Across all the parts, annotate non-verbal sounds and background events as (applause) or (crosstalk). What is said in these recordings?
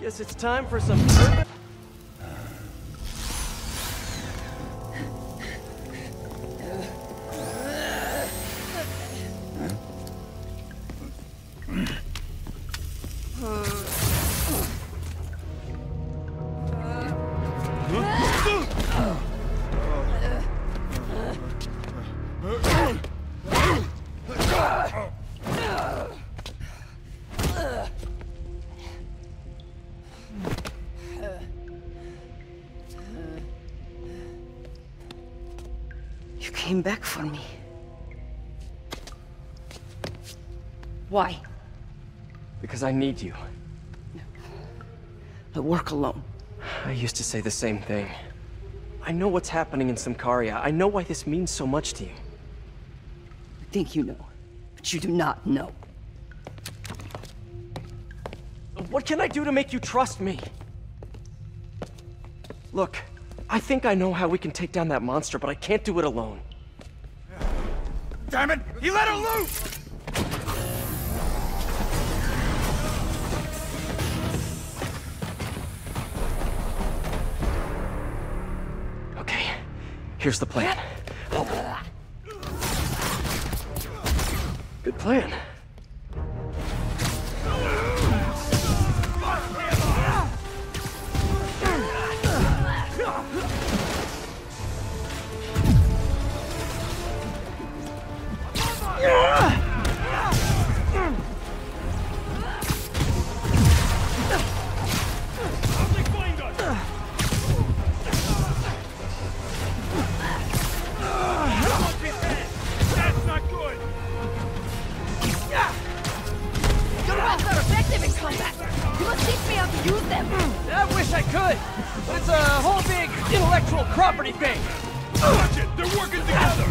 Guess it's time for some urban... You came back for me. Why? Because I need you. I work alone. I used to say the same thing. I know what's happening in Symkaria. I know why this means so much to you. I think you know, but you do not know. What can I do to make you trust me? Look, I think I know how we can take down that monster, but I can't do it alone. Damn it! He let her loose! Okay, here's the plan. Good plan. Could, but it's a whole big intellectual property thing. Watch it! They're working together!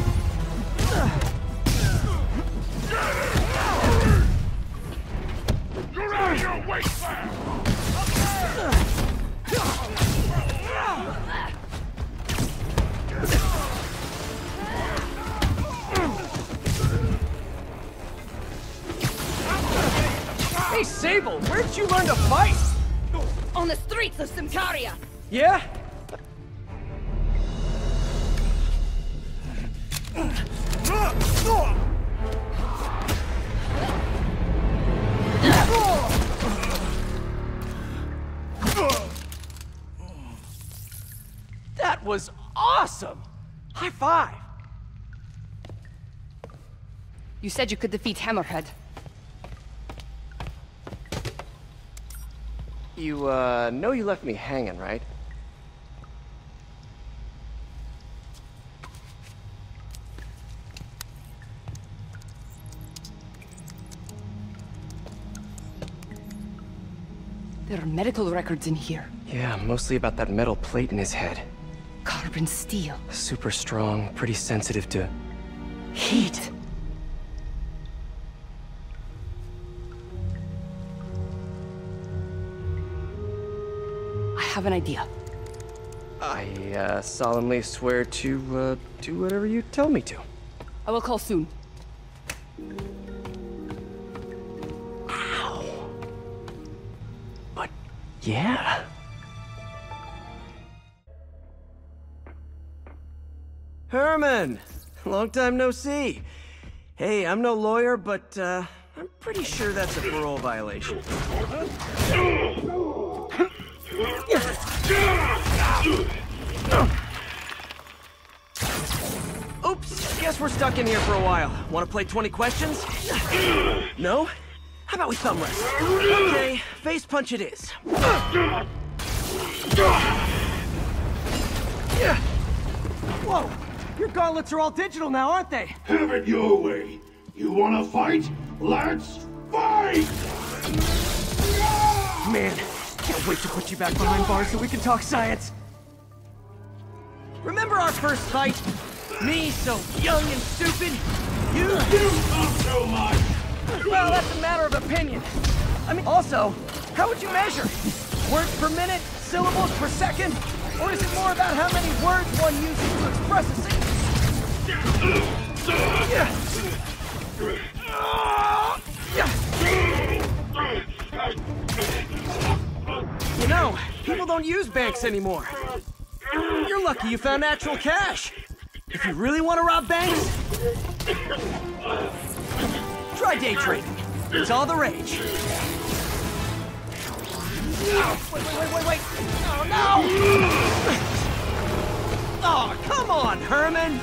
You're out of your wasteland! Hey, Sable, where'd you learn to fight? On the streets of Symkaria. Yeah? That was awesome! High five! You said you could defeat Hammerhead. You, uh, know you left me hanging, right? There are medical records in here. Yeah, mostly about that metal plate in his head. Carbon steel. Super strong, pretty sensitive to... Heat. Have an idea. I, uh, solemnly swear to, uh, do whatever you tell me to. I will call soon. But, yeah. Herman! Long time no see. Hey, I'm no lawyer, but, uh, I'm pretty sure that's a parole violation. Oops, guess we're stuck in here for a while. Want to play 20 questions? No? How about we thumb wrestle? Okay, face punch it is. Yeah. Whoa! Your gauntlets are all digital now, aren't they? Have it your way. You wanna fight? Let's fight! Man, can't wait to put you back behind bars so we can talk science. Remember our first fight? Me, so young and stupid? You, You talk so much! well, that's a matter of opinion. I mean, also, how would you measure? Words per minute? Syllables per second? Or is it more about how many words one uses to express a single... Yeah. Yeah. (laughs) Ah! Don't use banks anymore. You're lucky you found actual cash. If you really want to rob banks, try day trading. It's all the rage. Wait, wait, wait, wait, wait! Oh, no! Oh, come on, Herman!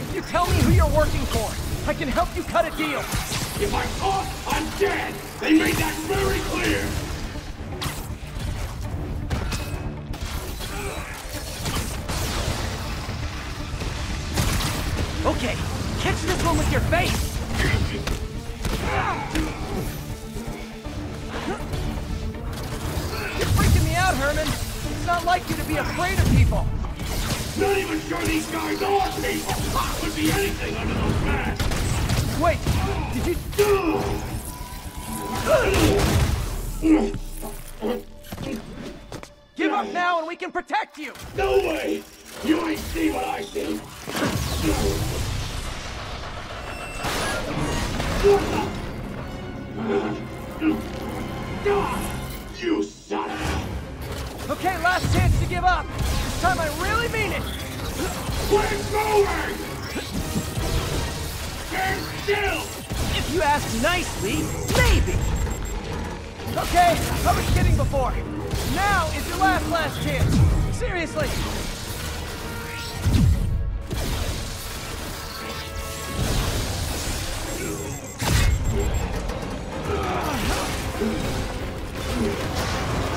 If you tell me who you're working for. I can help you cut a deal. If I'm caught, I'm dead! They made that very clear! Okay, catch this one with your face! You're freaking me out, Herman! It's not like you to be afraid of people! Not even sure these guys are people! Could be anything under those masks! Wait, did you... Give up now and we can protect you! No way! You ain't see what I see! You son. Okay, last chance to give up! This time I really mean it! We're going! Stand still! If you ask nicely, maybe! Okay, I was kidding before. Now is your last, last chance. Seriously.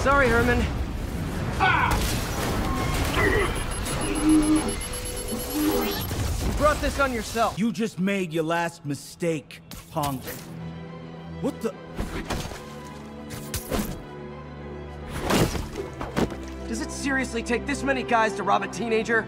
Sorry, Herman. You brought this on yourself. You just made your last mistake, punk. What the? Does it seriously take this many guys to rob a teenager?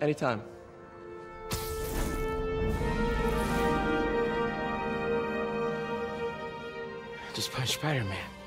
Anytime. just punch Spider-Man.